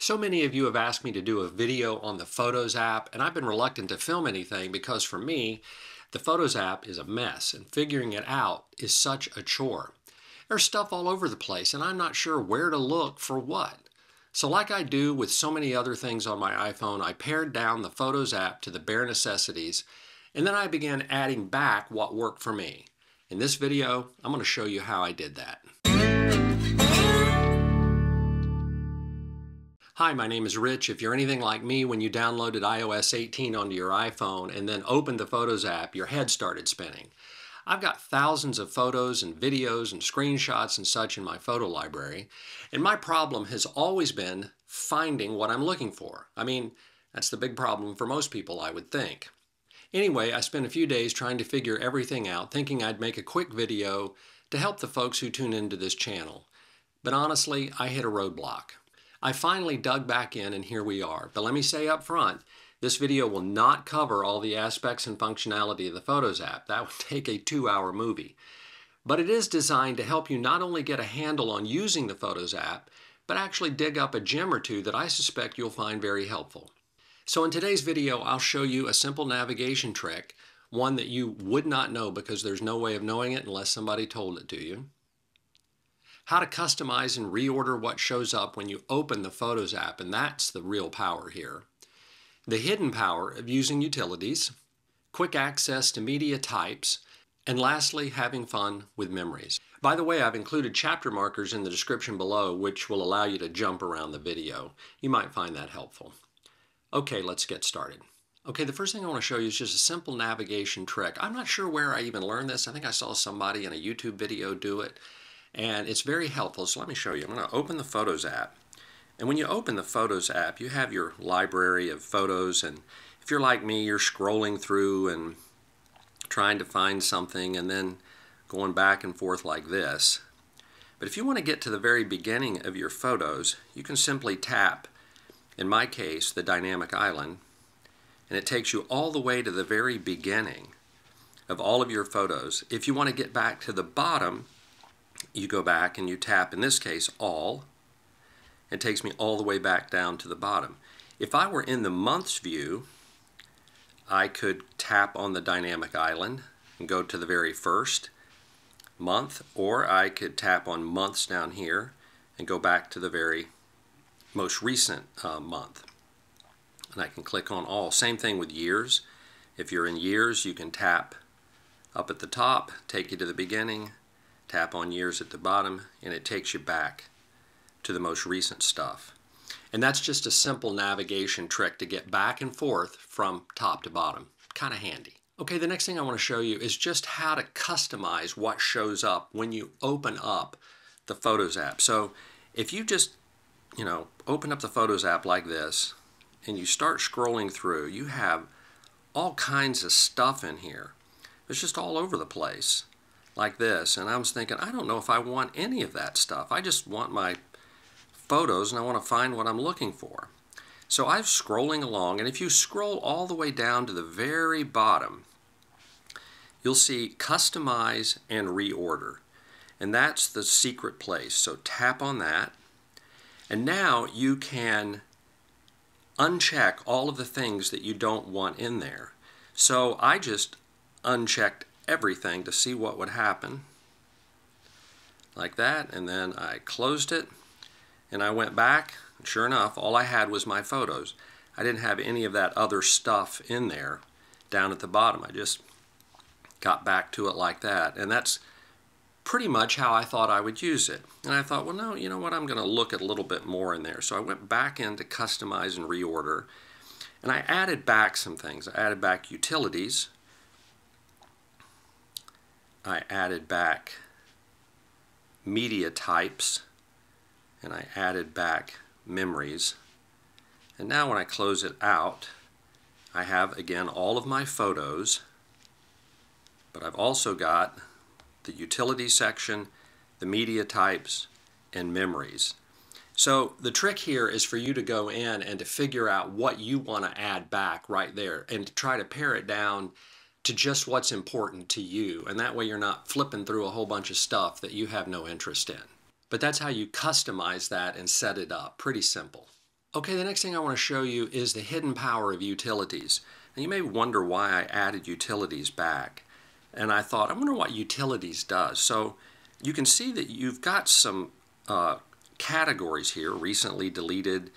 So many of you have asked me to do a video on the Photos app, and I've been reluctant to film anything because for me, the Photos app is a mess, and figuring it out is such a chore. There's stuff all over the place, and I'm not sure where to look for what. So like I do with so many other things on my iPhone, I pared down the Photos app to the bare necessities, and then I began adding back what worked for me. In this video, I'm going to show you how I did that. Hi, my name is Rich. If you're anything like me, when you downloaded iOS 18 onto your iPhone and then opened the Photos app, your head started spinning. I've got thousands of photos and videos and screenshots and such in my photo library, and my problem has always been finding what I'm looking for. I mean, that's the big problem for most people, I would think. Anyway, I spent a few days trying to figure everything out, thinking I'd make a quick video to help the folks who tune into this channel. But honestly, I hit a roadblock. I finally dug back in and here we are. But let me say up front, this video will not cover all the aspects and functionality of the Photos app. That would take a two-hour movie. But it is designed to help you not only get a handle on using the Photos app, but actually dig up a gem or two that I suspect you'll find very helpful. So in today's video, I'll show you a simple navigation trick, one that you would not know because there's no way of knowing it unless somebody told it to you how to customize and reorder what shows up when you open the Photos app, and that's the real power here. The hidden power of using utilities, quick access to media types, and lastly, having fun with memories. By the way, I've included chapter markers in the description below which will allow you to jump around the video. You might find that helpful. Okay, let's get started. Okay, the first thing I want to show you is just a simple navigation trick. I'm not sure where I even learned this. I think I saw somebody in a YouTube video do it and it's very helpful. So let me show you. I'm going to open the Photos app. And when you open the Photos app, you have your library of photos. And if you're like me, you're scrolling through and trying to find something and then going back and forth like this. But if you want to get to the very beginning of your photos, you can simply tap, in my case, the dynamic island, and it takes you all the way to the very beginning of all of your photos. If you want to get back to the bottom, you go back and you tap, in this case, all. It takes me all the way back down to the bottom. If I were in the months view, I could tap on the dynamic island and go to the very first month, or I could tap on months down here and go back to the very most recent uh, month. And I can click on all. Same thing with years. If you're in years, you can tap up at the top, take you to the beginning, tap on years at the bottom, and it takes you back to the most recent stuff. And that's just a simple navigation trick to get back and forth from top to bottom. Kind of handy. Okay, the next thing I want to show you is just how to customize what shows up when you open up the Photos app. So if you just, you know, open up the Photos app like this and you start scrolling through, you have all kinds of stuff in here. It's just all over the place like this. And I was thinking, I don't know if I want any of that stuff. I just want my photos and I want to find what I'm looking for. So I'm scrolling along, and if you scroll all the way down to the very bottom, you'll see Customize and Reorder. And that's the secret place. So tap on that. And now you can uncheck all of the things that you don't want in there. So I just unchecked everything to see what would happen. Like that and then I closed it and I went back sure enough all I had was my photos. I didn't have any of that other stuff in there down at the bottom. I just got back to it like that and that's pretty much how I thought I would use it. And I thought well no you know what? I'm gonna look at a little bit more in there. So I went back into customize and reorder and I added back some things. I added back utilities I added back media types and I added back memories. And now when I close it out, I have again all of my photos, but I've also got the utility section, the media types, and memories. So the trick here is for you to go in and to figure out what you want to add back right there and to try to pare it down to just what's important to you. And that way you're not flipping through a whole bunch of stuff that you have no interest in. But that's how you customize that and set it up. Pretty simple. Okay, the next thing I want to show you is the hidden power of utilities. And you may wonder why I added utilities back. And I thought, I wonder what utilities does. So you can see that you've got some uh, categories here, recently deleted,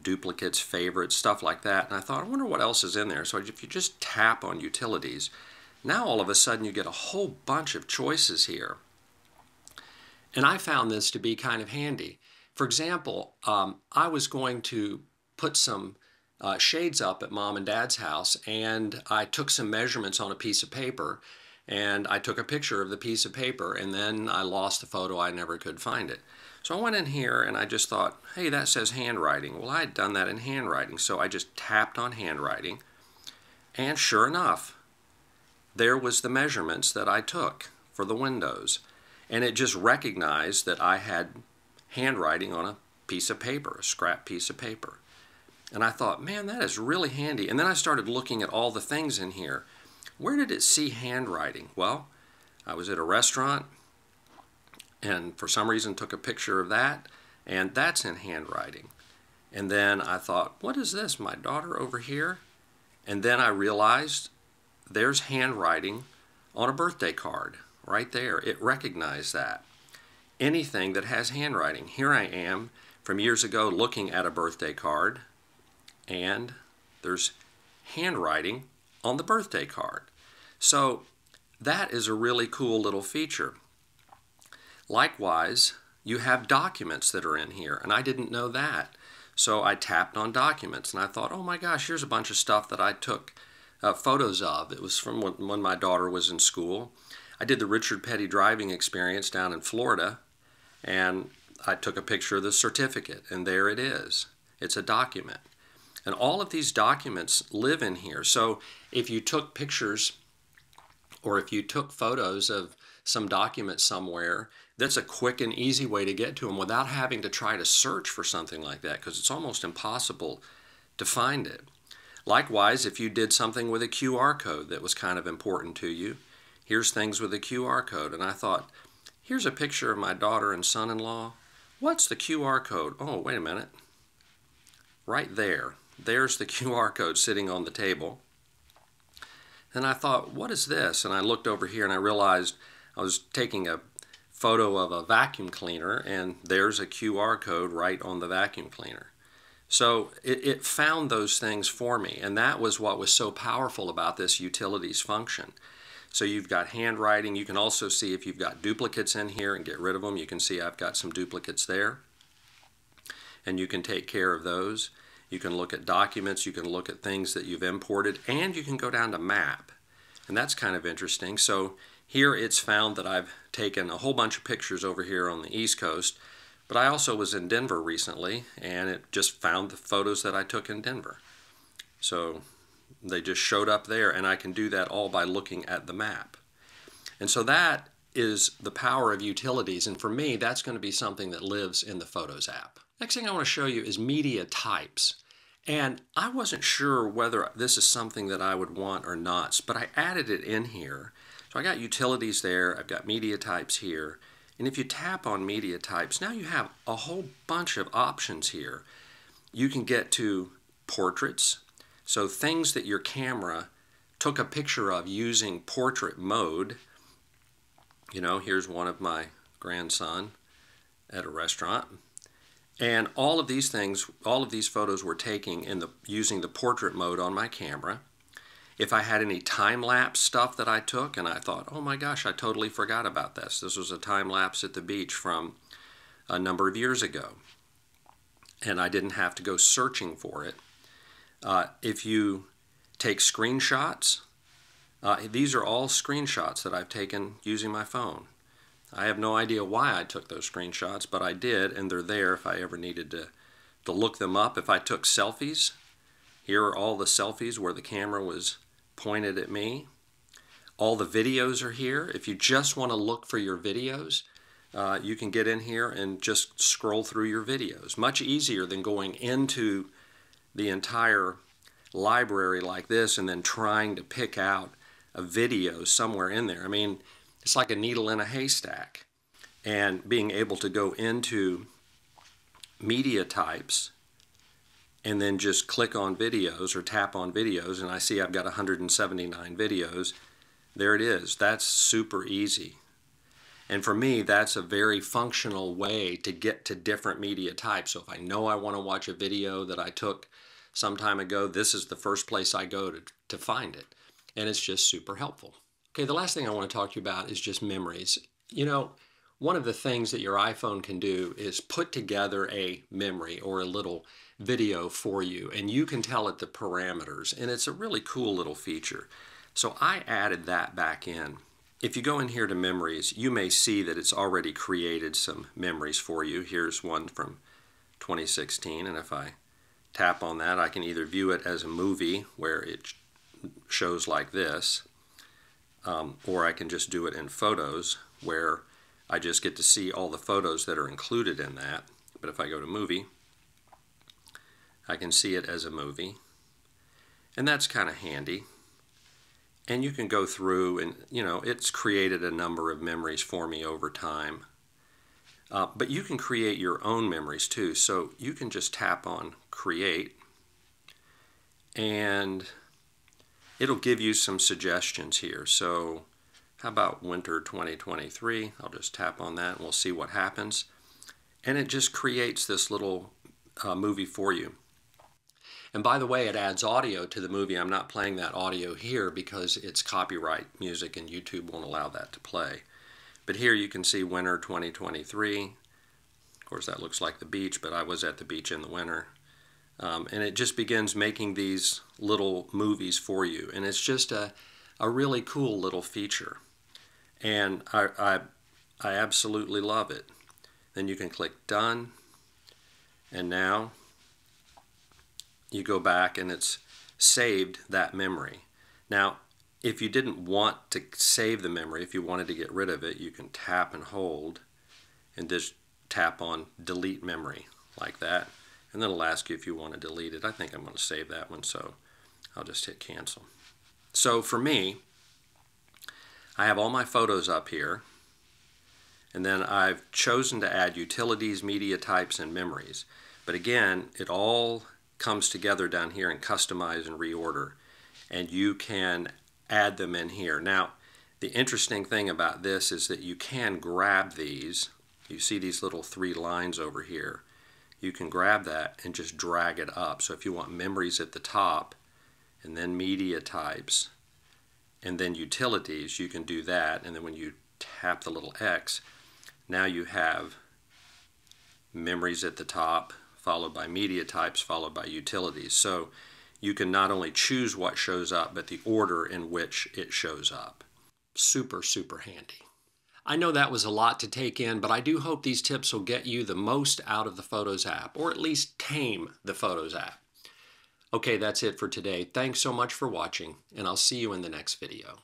duplicates, favorites, stuff like that. And I thought, I wonder what else is in there. So if you just tap on utilities, now all of a sudden you get a whole bunch of choices here. And I found this to be kind of handy. For example, um, I was going to put some uh, shades up at mom and dad's house and I took some measurements on a piece of paper and I took a picture of the piece of paper and then I lost the photo. I never could find it. So I went in here and I just thought, hey, that says handwriting. Well, I had done that in handwriting, so I just tapped on handwriting and sure enough, there was the measurements that I took for the windows. And it just recognized that I had handwriting on a piece of paper, a scrap piece of paper. And I thought, man, that is really handy. And then I started looking at all the things in here. Where did it see handwriting? Well, I was at a restaurant and for some reason took a picture of that, and that's in handwriting. And then I thought, what is this? My daughter over here? And then I realized there's handwriting on a birthday card right there. It recognized that anything that has handwriting. Here I am from years ago looking at a birthday card, and there's handwriting on the birthday card. So that is a really cool little feature. Likewise, you have documents that are in here, and I didn't know that. So I tapped on documents, and I thought, oh my gosh, here's a bunch of stuff that I took uh, photos of. It was from when, when my daughter was in school. I did the Richard Petty driving experience down in Florida, and I took a picture of the certificate, and there it is. It's a document. And all of these documents live in here. So if you took pictures or if you took photos of some document somewhere, that's a quick and easy way to get to them without having to try to search for something like that because it's almost impossible to find it. Likewise, if you did something with a QR code that was kind of important to you, here's things with a QR code. And I thought, Here's a picture of my daughter and son-in-law. What's the QR code? Oh, wait a minute. Right there. There's the QR code sitting on the table. And I thought, what is this? And I looked over here and I realized I was taking a photo of a vacuum cleaner and there's a QR code right on the vacuum cleaner. So it, it, found those things for me and that was what was so powerful about this utilities function. So you've got handwriting. You can also see if you've got duplicates in here and get rid of them. You can see I've got some duplicates there. And you can take care of those. You can look at documents. You can look at things that you've imported. And you can go down to map. And that's kind of interesting. So here it's found that I've taken a whole bunch of pictures over here on the East Coast. But I also was in Denver recently, and it just found the photos that I took in Denver. So they just showed up there, and I can do that all by looking at the map. And so that is the power of utilities, and for me, that's going to be something that lives in the Photos app. Next thing I want to show you is media types. And I wasn't sure whether this is something that I would want or not, but I added it in here. So I got utilities there, I've got media types here, and if you tap on media types, now you have a whole bunch of options here. You can get to portraits, so things that your camera took a picture of using portrait mode, you know, here's one of my grandson at a restaurant. And all of these things, all of these photos were taking in the using the portrait mode on my camera. If I had any time-lapse stuff that I took and I thought, oh my gosh, I totally forgot about this. This was a time-lapse at the beach from a number of years ago. And I didn't have to go searching for it. Uh, if you take screenshots, uh, these are all screenshots that I've taken using my phone. I have no idea why I took those screenshots, but I did, and they're there if I ever needed to, to look them up. If I took selfies, here are all the selfies where the camera was pointed at me. All the videos are here. If you just want to look for your videos, uh, you can get in here and just scroll through your videos. Much easier than going into the entire library like this and then trying to pick out a video somewhere in there. I mean, it's like a needle in a haystack. And being able to go into media types and then just click on videos or tap on videos and I see I've got 179 videos. There it is. That's super easy. And for me, that's a very functional way to get to different media types. So if I know I want to watch a video that I took some time ago, this is the first place I go to, to find it. And it's just super helpful. Okay, the last thing I want to talk to you about is just memories. You know, one of the things that your iPhone can do is put together a memory or a little video for you, and you can tell it the parameters, and it's a really cool little feature. So I added that back in. If you go in here to memories, you may see that it's already created some memories for you. Here's one from 2016, and if I tap on that, I can either view it as a movie where it shows like this, um, or I can just do it in photos where I just get to see all the photos that are included in that. But if I go to movie, I can see it as a movie. And that's kind of handy. And you can go through and, you know, it's created a number of memories for me over time. Uh, but you can create your own memories too. So you can just tap on create and it'll give you some suggestions here. So how about winter 2023? I'll just tap on that and we'll see what happens. And it just creates this little uh, movie for you. And by the way, it adds audio to the movie. I'm not playing that audio here because it's copyright music and YouTube won't allow that to play. But here you can see winter 2023. Of course, that looks like the beach, but I was at the beach in the winter. Um, and it just begins making these little movies for you. And it's just a, a really cool little feature. And I, I, I absolutely love it. Then you can click done. And now you go back and it's saved that memory. Now, if you didn't want to save the memory, if you wanted to get rid of it, you can tap and hold and just tap on delete memory like that. And then it'll ask you if you want to delete it. I think I'm going to save that one, so I'll just hit cancel. So for me, I have all my photos up here, and then I've chosen to add utilities, media types, and memories. But again, it all comes together down here and customize and reorder. And you can add them in here. Now, the interesting thing about this is that you can grab these. You see these little three lines over here. You can grab that and just drag it up. So if you want memories at the top, and then media types, and then utilities, you can do that. And then when you tap the little X, now you have memories at the top, followed by media types, followed by utilities. So you can not only choose what shows up, but the order in which it shows up. Super, super handy. I know that was a lot to take in, but I do hope these tips will get you the most out of the Photos app, or at least tame the Photos app. Okay, that's it for today. Thanks so much for watching, and I'll see you in the next video.